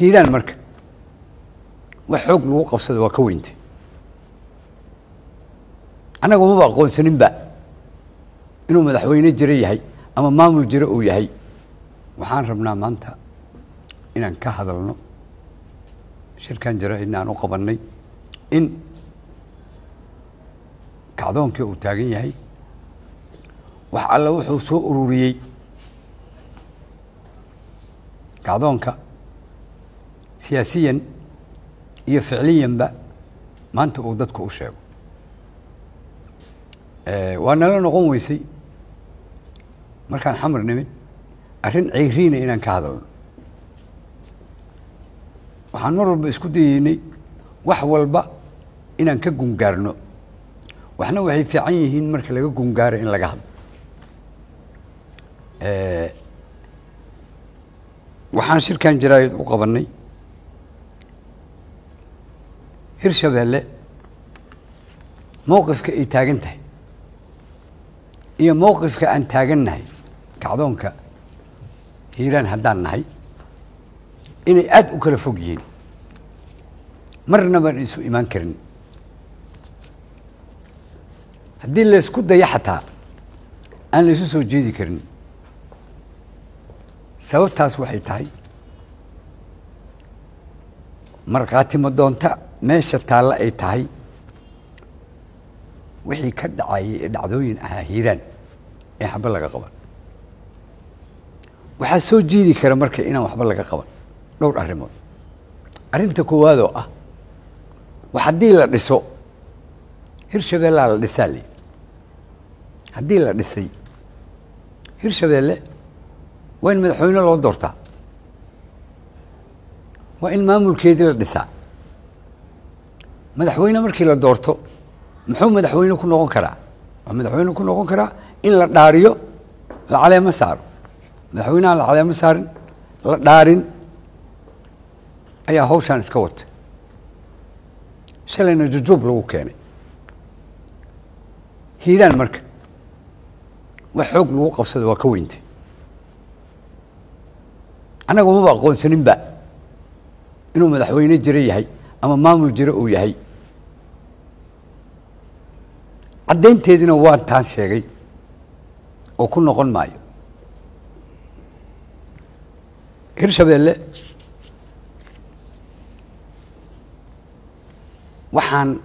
hiiraan marka. Wax xoog lagu qabsada waa ka weyntay annaga umaba aqoonsaninba inuu madaxweyne jiro yahay ama maamul jiro uu yahay. Waxaan rabnaa maanta inaan ka hadalno shirkan jira inaan u qabannay in kacdoonkii uu taagan yahay wax alla wuxuu soo ururiyey kacdoonka siyaasiyan iyo ficliyanba maanta uu dadku u sheego. Waa nala noqon weysay markaan xamar nimid arrin ceyriina inaan ka hadalno. Waxaan mar walba isku dayeynay wax walba inaan ka gungaarno waxna waxay fiican yihiin marka laga gungaaro in laga hadlo. Waxaan shirkan jaraayad u qabannay hirshabeelle mowqifka ay taagan tahay iyo mowqifka aan taagannahay kacdoonka hiiraan haddaan nahay inay aada u kala fog yihiin. Marna baan isu imaan karin. Haddii laysku dayo xataa aan la isu soo jeedi karin. Sababtaas waxay tahay markhaatimo doonta meesha taalla ay tahay wixii ka dhacayay ee dhacdooyin ahaa hiiraan ee waxba laga qaban. Waxaa soo jeedi kara marka inaan waxba laga qaban dhowr arrimood. Arrinta koowaad oo ah wax haddii la dhiso hirshabeellaa la dhisaa le haddii la dhisay hirshabeelle waa in madaxweyne loo doortaa. Waa in maamulkeedii la dhisaa madaxweyne markii la doorto muxuu madaxweyne ku noqon karaa? Waa madaxweyne ku noqon karaa in la dhaariyo la caleemo saaro. Madaxweyneha la caleemo saarin la dhaarin ayaa hawshaan iska wata shalayna jujuub lagu keenay. Hiiraan marka. Wax xoog lagu qabsada waa ka weyntay. Annaga umaba aqoonsaninba inuu madaxweyne jiro yahay ama maamul jiro uu yahay. Caddaynteediina waan taan sheegay oo ku noqon maayo. Hirshabeelle waxaan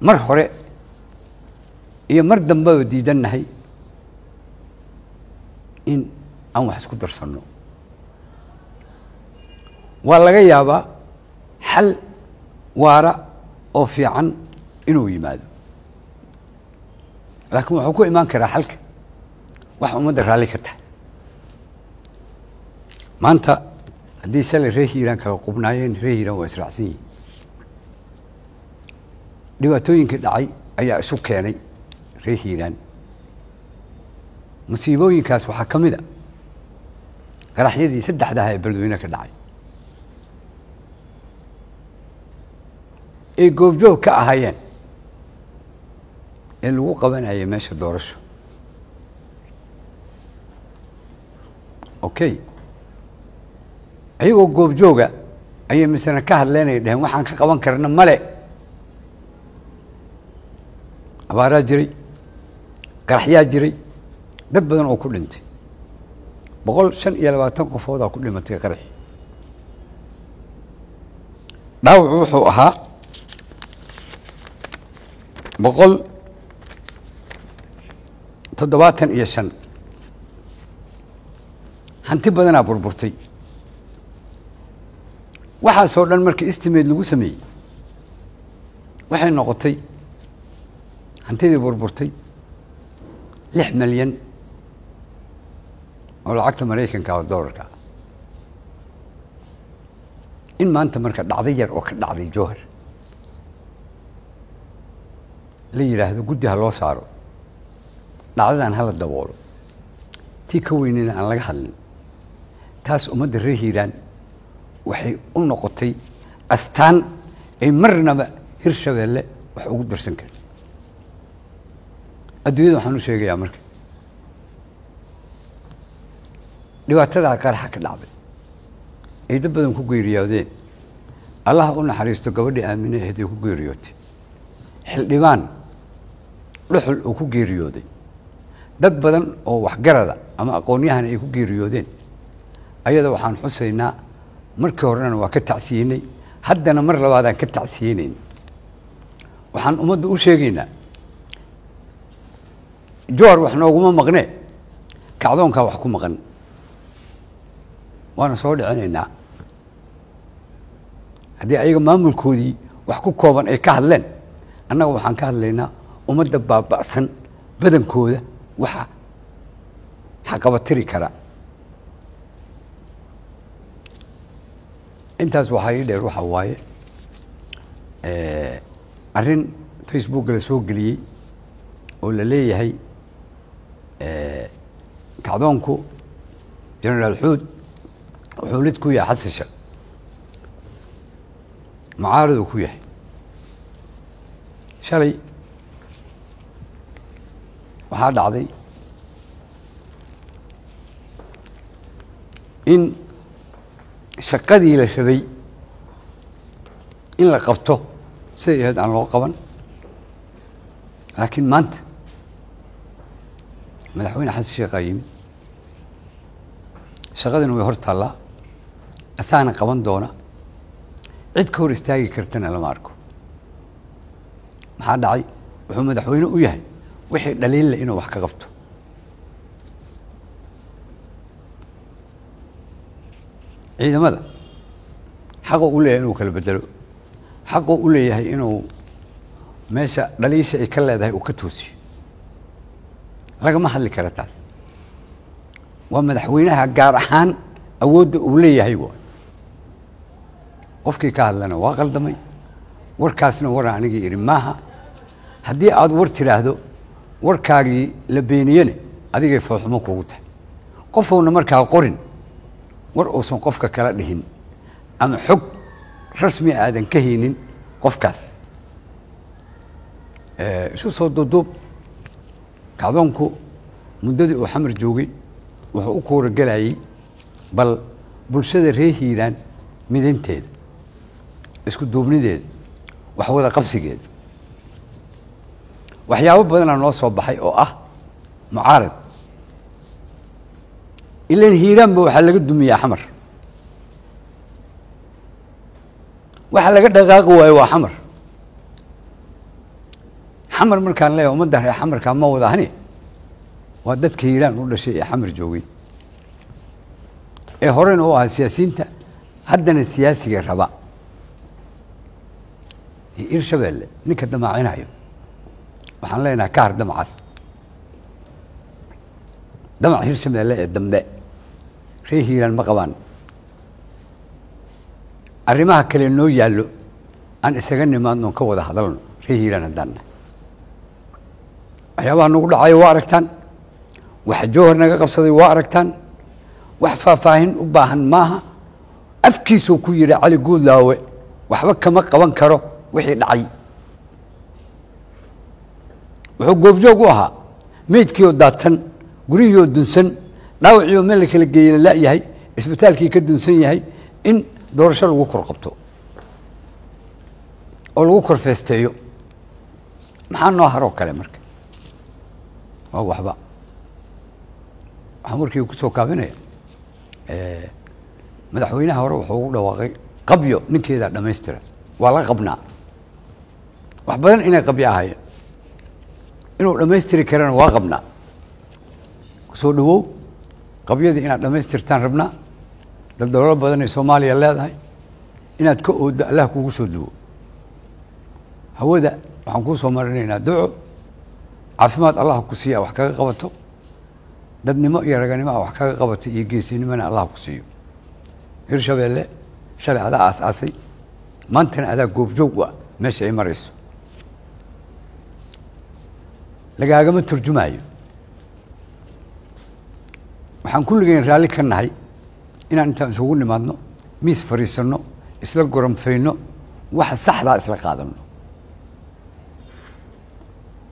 mar hore iyo mar dambeba diidannahay in aan wax isku darsanno. Waa laga yaabaa xal waara oo fiican inuu yimaado. Laakiin wuxuu ku imaan karaa xalka wax ummadda raalli ka tahay. Maanta haddii shalay reer hiiraan kala qubnaayeen reer hiiraan waa israacsan yihiin dhibaatooyinkii dhacay ayaa isu keenay reer hiiraan. Musiibooyinkaas waxaa ka mid a qaraxyadii saddexdaha ee beledweyne ka dhacay ay goobjoog ka ahaayeen ee lagu qabanayay meesha doorasho. Okay. Ayagoo goobjooga ayay misena ka hadleenay dheheen waxaan ka qaban karna male. Abaaraa jiray qaraxyaa jiray dad badan oo ku dhintay. Boqol shan iyo labaatan qofoodaa ku dhimatay qaraxi dhaawacu wuxuu ahaa boqol toddobaatan iyo shan. Hanti badanaa burburtay. Waxaasoo dhan marka istimeed lagu sameeyey waxay noqotay hantidii burburtay lix milyan oo lacagta maraykanka oo dollarka. In maanta marka dhacday yar oo ka dhacday jowhar la yidhaahdo guddi ha loo saaro. Dhacdadan hala daboolo. Tii ka weynena aan laga hadlin. Taas ummadda reer hiiraan. Waxay u noqotay astaan ay marnaba hirshabeelle wax ugu darsan karin. Adduunyada waxaan u sheegayaa marka. Dhibaatadaa qaraxa ka dhacday. Ay dad badan ku geeriyoodeen allah u naxariisto gabadhii aamine ahayd ay ku geeriyootay. Xildhibaan dhuxul uu ku geeriyooday. Dad badan oo waxgarada ama aqoon-yahan ay ku geeriyoodeen ayada waxaan xusaynaa markii horena waa ka tacsiyenay haddana mar labaadaan ka tacsiyeynayn waxaan ummadda u sheegaynaa johar wax nooguma maqnee kacdoonkaa wax ku maqan. Waana soo dhicinaynaa. Haddii ayaga maamulkoodii wax ku kooban ay ka hadleen annaga waxaan ka hadlaynaa ummadda baaba'san badankooda waxa xaqabatiri kara. Intaas waxaa ii dheer waxaa waaye arrin facebooka la soo geliyey oo la leeyahay kacdoonku genaraal xuud wuxuu lid ku yahay xasisha mucaaraduu ku yahay. Shalay waxaa dhacday in shaqadii la rabay in la qabto siday ahayd aan loo qaban laakiin maanta madaxweyne xasan sheekhaa yimid shaqadina way hor taallaa asaana qaban doona cid ka hor istaagi kartana lama arko maxaa dhacay wuxuu madaxweyne u yahay wixii dhaliille inuu wax ka qabto. Ciidamada xaquu u leeyahay inuu kala bedelo. Xaquu u leeyahay inuu meesha dhaliisha ay ka leedahay uu ka toosiyo. Lagama hadli kara taas. Waa madaxweynaha gaar ahaan awoodda uu leeyahay wa qofkii ka hadlana waa qaldamay warkaasna waran anigii idhi maaha haddii aad war tidhaahdo warkaagii la beeniyene adigay foolxumo kugu tahay. Qofuuna markaa qorin war uusan qofka kala dhihin ama xog rasmi aadan ka haynin qofkaas. Isu soo duuduub kacdoonku muddadii uu xamar joogay wuxuu u kuuragelayay bal bulshada reer hiiraan midanteeda isku duubnideeda wax wada qabsigeeda waxyaabo badanaa noo soo baxay oo ah mucaarad ilan hiiraanba waxaa laga dumiyaa xamar. Waxa laga dhaqaaqi waayo waa xamar. Xamar markaan leeyahay ummadda reer xamarkaa ma wada hani waa dadka hiiraan u dhashay ee xamar joogay. Ee horena u ahaa siyaasiyiinta haddana siyaasiga raba. Hirshabeelle ninka damaacinayo waxaan leenahay ka har damacaas. Damac hirshabeelle ee dambe. Reer hiiraan ma qabaan. Arrimaha kale noo yaallo aan isaga nimaadno ka wada hadalno reer hiiraan haddaan. Nahay waxyaabaha nagu dhacayo waa aragtaan. Wax jowhar naga qabsaday waa aragtaan. Wax faahfaahin u baahan maaha. Afkiisuu ku yidhi cali guudlaawe waxba kama qaban karo wixii dhacay wuxuu goobjoog u ahaa. Meydkii oo daadsan gurihii oo dunsan dhaawacii oo meel la kala geeye la la'yahay isbitaalkii ka dunsan yahay in doorasho lagu kor qabto. Oo lagu kor feesteeyo. Maxaa noo haroo kale marka? Waa waxba. Waxaan warkii ku soo kaabinaya madaxweynaha hore wuxuu ugu dhawaaqay qabyo ninkeedaa dhammaystira. Waa la qabnaa. Wax badan inay qabyo ahaayeen inuu dhammaystiri karana waa qabnaa. Kusoo dhawow qabyadii inaad dhammaystirtaan rabnaa daldaloolo badan ay soomaaliya leedahay inaad ka ooddo allah kugu soo duwo hawada waxaan kuu soo marinaynaa duco. Caafimaad allah ku siiya wax kaga qabato. Dadnimo iyo raganimo a wax kaga qabato iyo geesinimona allah ku siiyo. Hirshabeelle shalay adaa aas-aasay maantana adaa goobjoog u ah meesha ay marayso lagaagama turjumaayo waxaan kulligeen raalli ka nahay inaan intaan isugu nimaadno miis fadhiisanno isla goranfayno waxa saxdaa isla qaadano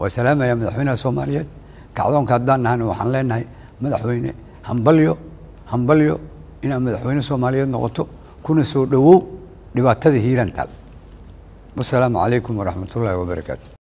waa salaamaya madaxweynaha soomaaliyeed kacdoonka haddaan nahana waxaan leenahay madaxweyne hambalyo hambalyo inaad madaxweyne soomaaliyeed noqoto kuna soo dhowow dhibaatada hiiraan taal wasalaamu calaykum waraxmat ullaahi wabarakaatu